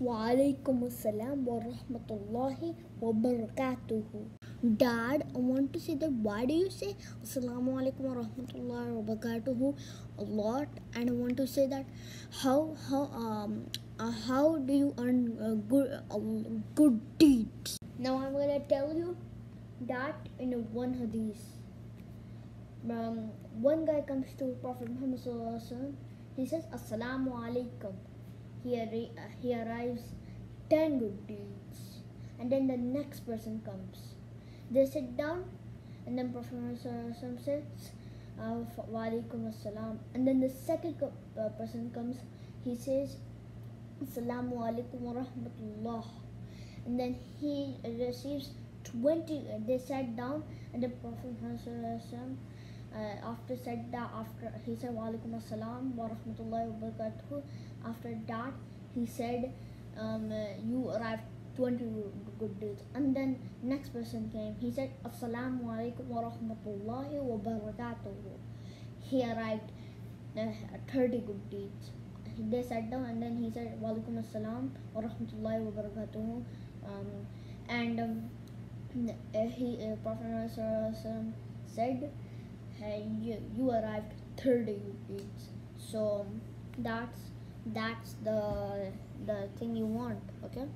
Wa alaikum assalam wa rahmatullahi wa barakatuhu. Dad, I want to say that why do you say Assalamu alaikum wa rahmatullahi wa barakatuhu a lot? And I want to say that how how um uh, how do you earn uh, good uh, good deeds? Now I'm gonna tell you that in one hadith. Um, one guy comes to Prophet Muhammad Sallallahu Alaihi Wasallam. He says Assalamu alaikum. He, uh, he arrives 10 good deeds. And then the next person comes. They sit down and then Prophet Muhammad says uh, Wa alaikum assalam. And then the second co- uh, person comes. He says Assalamu alaikum wa rahmatullah. And then he receives 20. Uh, they sat down and the Prophet Uh, after said that after he said walaikum assalam wa rahmatullahi wa barakatuh. After that he said um, uh, you arrived 20 good deeds and then next person came. He said assalamu alaikum wa rahmatullahi wa barakatuh. He arrived uh, 30 good deeds they sat down and then he said walaikum assalam wa rahmatullahi wa barakatuh. Um, and um, he uh, prophet said and you, you arrived 30 weeks so that's that's the the thing you want okay